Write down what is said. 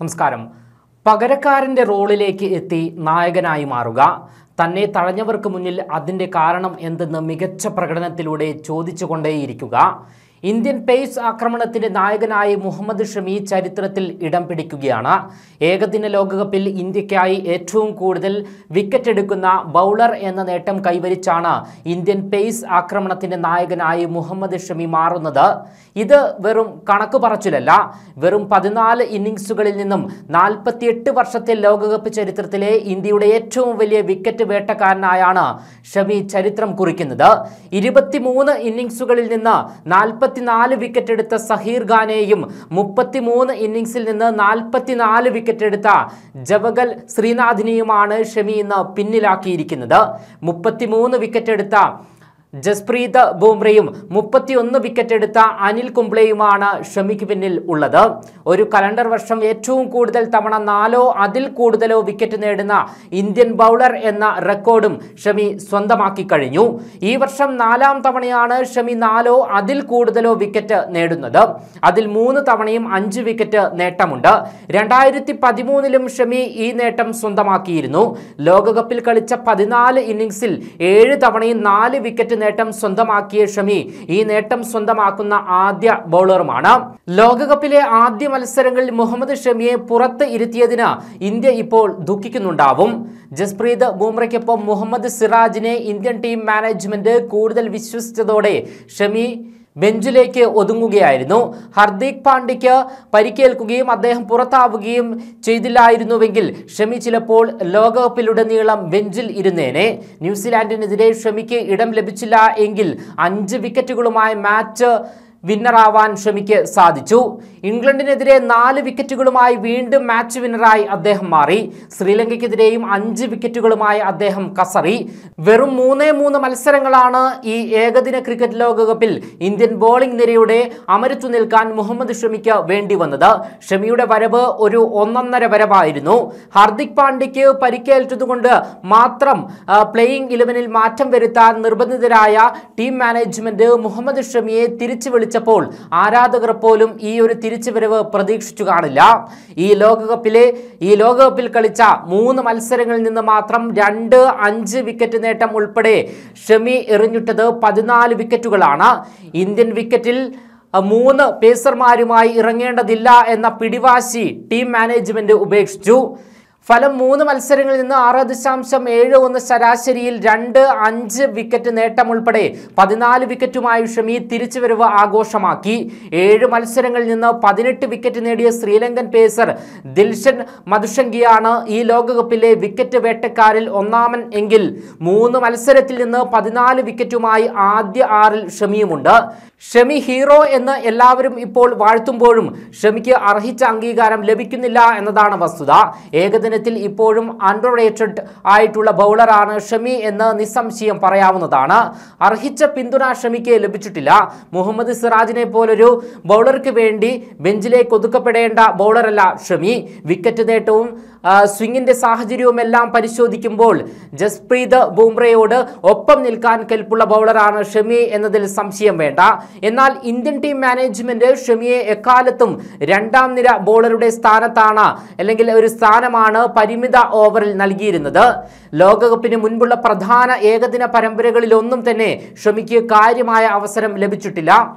നമസ്കാരം. പകരക്കാരന്റെ റോളിലേക്ക് എത്തി നായകനായി മാറുക. തന്നെ തഴഞ്ഞവർക്ക് മുന്നിൽ അതിന്റെ കാരണം എന്തെന്ന് മികച്ച പ്രകടനത്തിലൂടെ ചോദിച്ചുകൊണ്ടേയിരിക്കുക. ഇന്ത്യൻ പേസ് ആക്രമണത്തിന്റെ നായകനായി മുഹമ്മദ് ഷമി ചരിത്രത്തിൽ ഇടം പിടിക്കുകയാണ്. ഏകദിന ലോകകപ്പിൽ ഇന്ത്യക്കായി ഏറ്റവും കൂടുതൽ വിക്കറ്റ് എടുക്കുന്ന ബൗളർ എന്ന നേട്ടം കൈവരിച്ചാണ് ഇന്ത്യൻ പേസ് ആക്രമണത്തിന്റെ നായകനായി മുഹമ്മദ് ഷമി മാറുന്നത്. ഇത് വെറും കണക്ക് പറച്ചിലല്ല. വെറും പതിനാല് ഇന്നിങ്സുകളിൽ നിന്നും നാൽപ്പത്തിയെട്ട് വർഷത്തെ ലോകകപ്പ് ചരിത്രത്തിലെ ഇന്ത്യയുടെ ഏറ്റവും വലിയ വിക്കറ്റ് വേട്ടക്കാരനായാണ് ഷമി ചരിത്രം കുറിക്കുന്നത്. ഇരുപത്തിമൂന്ന് ഇന്നിങ്സുകളിൽ നിന്ന് നാൽപ്പത്തിനാല് വിക്കറ്റ് എടുത്ത സഹീർ ഖാനെയും മുപ്പത്തിമൂന്ന് ഇന്നിങ്സിൽ നിന്ന് നാൽപ്പത്തിനാല് വിക്കറ്റ് എടുത്ത ജവഗൽ ശ്രീനാഥിനെയുമാണ് ഷമി ഇന്ന് പിന്നിലാക്കിയിരിക്കുന്നത്. മുപ്പത്തിമൂന്ന് വിക്കറ്റ് എടുത്ത ജസ്പ്രീത് ബുംറയും മുപ്പത്തിയൊന്ന് വിക്കറ്റ് എടുത്ത അനിൽ കുംബ്ലെയുമാണ് ഷമിക്ക് പിന്നിൽ ഉള്ളത്. ഒരു കലണ്ടർ വർഷം ഏറ്റവും കൂടുതൽ തവണ നാലോ അതിൽ കൂടുതലോ വിക്കറ്റ് നേടുന്ന ഇന്ത്യൻ ബൗളർ എന്ന റെക്കോർഡും ഷമി സ്വന്തമാക്കി കഴിഞ്ഞു. ഈ വർഷം നാലാം തവണയാണ് ഷമി നാലോ അതിൽ കൂടുതലോ വിക്കറ്റ് നേടുന്നത്. അതിൽ മൂന്ന് തവണയും അഞ്ച് വിക്കറ്റ് നേട്ടമുണ്ട്. രണ്ടായിരത്തി പതിമൂന്നിലും ഷമി ഈ നേട്ടം സ്വന്തമാക്കിയിരുന്നു. ലോകകപ്പിൽ കളിച്ച പതിനാല് ഇന്നിംഗ്സിൽ ഏഴ് തവണയും നാല് വിക്കറ്റ് നേട്ടം സ്വന്തമാക്കിയ ഷമി ഈ നേട്ടം സ്വന്തമാക്കുന്ന ആദ്യ ബൗളറുമാണ്. ലോകകപ്പിലെ ആദ്യ മത്സരങ്ങളിൽ മുഹമ്മദ് ഷമിയെ പുറത്ത് ഇരുത്തിയതിന് ഇന്ത്യ ഇപ്പോൾ ദുഃഖിക്കുന്നുണ്ടാവും. ജസ്പ്രീത് ബൂംറയ്ക്കൊപ്പം മുഹമ്മദ് സിറാജിനെ ഇന്ത്യൻ ടീം മാനേജ്മെന്റ് കൂടുതൽ വിശ്വസിച്ചതോടെ ഷമി ബെഞ്ചിലേക്ക് ഒതുങ്ങുകയായിരുന്നു. ഹർദിക് പാണ്ഡ്യയ്ക്ക് പരിക്കേൽക്കുകയും അദ്ദേഹം പുറത്താവുകയും ചെയ്തില്ലായിരുന്നുവെങ്കിൽ ഷമി ചിലപ്പോൾ ലോകകപ്പിലുടനീളം ബെഞ്ചിൽ ഇരുന്നേനെ. ന്യൂസിലാൻഡിനെതിരെ ഷമിക്ക് ഇടം ലഭിച്ചില്ല എങ്കിൽ അഞ്ച് വിക്കറ്റുകളുമായി മാച്ച് വിന്നറാവാൻ ഷമിക്ക് സാധിച്ചു. ഇംഗ്ലണ്ടിനെതിരെ നാല് വിക്കറ്റുകളുമായി വീണ്ടും മാച്ച് വിന്നറായി അദ്ദേഹം മാറി. ശ്രീലങ്കയ്ക്കെതിരെയും അഞ്ച് വിക്കറ്റുകളുമായി അദ്ദേഹം കസറി. വെറും മൂന്നേ മൂന്ന് മത്സരങ്ങളാണ് ഈ ഏകദിന ക്രിക്കറ്റ് ലോകകപ്പിൽ ഇന്ത്യൻ ബോളിംഗ് നിരയുടെ അമരത്തു നിൽക്കാൻ മുഹമ്മദ് ഷമിക്ക് വേണ്ടി വന്നത്. ഷമിയുടെ വരവ് ഒരു ഒന്നൊന്നര വരവായിരുന്നു. ഹാർദിക് പാണ്ഡ്യയ്ക്ക് പരിക്കേറ്റതുകൊണ്ട് മാത്രം പ്ലേയിംഗ് ഇലവനിൽ മാറ്റം വരുത്താൻ നിർബന്ധിതരായ ടീം മാനേജ്മെന്റ് മുഹമ്മദ് ഷമിയെ തിരിച്ചു വിളിച്ചപ്പോൾ ആരാധകർ പോലും ഈ ഒരു തിരിച്ചുവരവ് പ്രതീക്ഷിച്ചു കാണില്ല. ഈ ലോകകപ്പിലെ ഈ ലോകകപ്പിൽ കളിച്ച മൂന്ന് മത്സരങ്ങളിൽ നിന്ന് മാത്രം രണ്ട് അഞ്ച് വിക്കറ്റ് നേട്ടം ഉൾപ്പെടെ ഷമി എറിഞ്ഞിട്ടത് പതിനാല് വിക്കറ്റുകളാണ്. ഇന്ത്യൻ വിക്കറ്റിൽ മൂന്ന് പേസർമാരുമായി ഇറങ്ങേണ്ടതില്ല എന്ന പിടിവാശി ടീം മാനേജ്മെന്റ് ഉപേക്ഷിച്ചു. ഫലം മൂന്ന് മത്സരങ്ങളിൽ നിന്ന് ആറ് ദശാംശം ഏഴ് ഒന്ന് ശരാശരിയിൽ രണ്ട് അഞ്ച് വിക്കറ്റ് നേട്ടം ഉൾപ്പെടെ പതിനാല് വിക്കറ്റുമായി ഷമി തിരിച്ചുവരവ് ആഘോഷമാക്കി. ഏഴ് മത്സരങ്ങളിൽ നിന്ന് പതിനെട്ട് വിക്കറ്റ് നേടിയ ശ്രീലങ്കൻ പേസർ ദിൽഷൻ മധുഷങ്കിയാണ് ഈ ലോകകപ്പിലെ വിക്കറ്റ് വേട്ടക്കാരിൽ ഒന്നാമൻ എങ്കിൽ മൂന്ന് മത്സരത്തിൽ നിന്ന് പതിനാല് വിക്കറ്റുമായി ആദ്യ ആറിൽ ഷമിയുമുണ്ട്. ഷമി ഹീറോ എന്ന് എല്ലാവരും ഇപ്പോൾ വാഴ്ത്തുമ്പോഴും ഷമിക്ക് അർഹിച്ച അംഗീകാരം ലഭിക്കുന്നില്ല എന്നതാണ് വസ്തുത. ഏകദിനത്തിൽ ഇപ്പോഴും അണ്ടർ റേറ്റഡ് ആയിട്ടുള്ള ബൗളറാണ് ഷമി എന്ന് നിസ്സംശയം പറയാവുന്നതാണ്. അർഹിച്ച പിന്തുണ ഷമിക്ക് ലഭിച്ചിട്ടില്ല. മുഹമ്മദ് സിറാജിനെ പോലൊരു ബൗളർക്ക് വേണ്ടി ബെഞ്ചിലേക്ക് ഒതുക്കപ്പെടേണ്ട ബൗളറല്ല ഷമി. വിക്കറ്റ് നേട്ടവും ആ, സ്വിങ്ങിന്റെ സാഹചര്യവും എല്ലാം പരിശോധിക്കുമ്പോൾ ജസ്പ്രീത് ബുംറയോട് ഒപ്പം നിൽക്കാൻ കെൽപ്പുള്ള ബൗളറാണ് ഷമി എന്നതിൽ സംശയം വേണ്ട. എന്നാൽ ഇന്ത്യൻ ടീം മാനേജ്മെന്റ് ഷമിയെ എക്കാലത്തും രണ്ടാം നിര ബോളറുടെ സ്ഥാനത്താണ് അല്ലെങ്കിൽ ഒരു സ്ഥാനമാണ് പരിമിത ഓവറിൽ നൽകിയിരുന്നത്. ലോകകപ്പിന് മുൻപുള്ള പ്രധാന ഏകദിന പരമ്പരകളിലൊന്നും തന്നെ ഷമിക്ക് കാര്യമായ അവസരം ലഭിച്ചിട്ടില്ല.